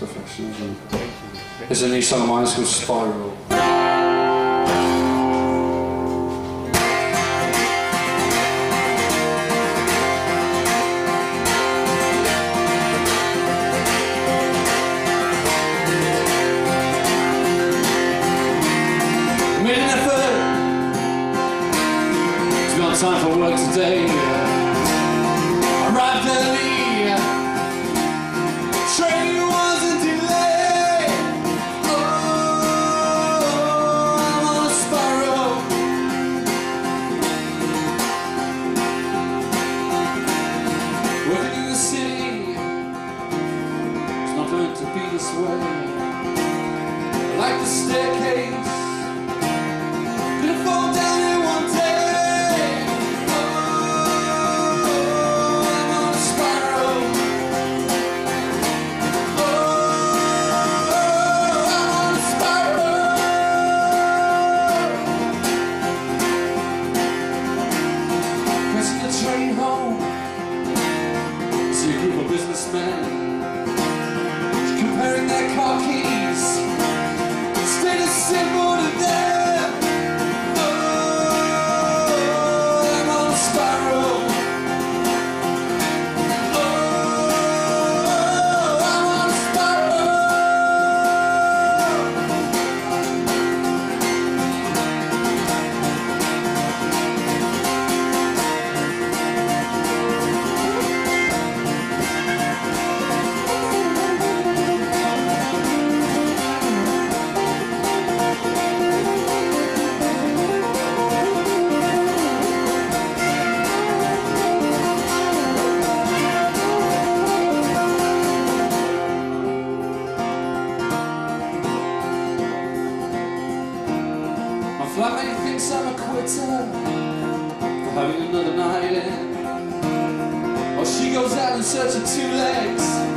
perfectionism. There's a new song of mine it's called Spiral. Time for work today. Be this way. Like the staircase, gonna fall down in one day. Oh, I'm on a spiral. Oh, I'm on a spiral. Pressing the train home, see a group of businessmen Flatmate thinks I'm a quitter for having another night in. Or oh, she goes out in search of two legs.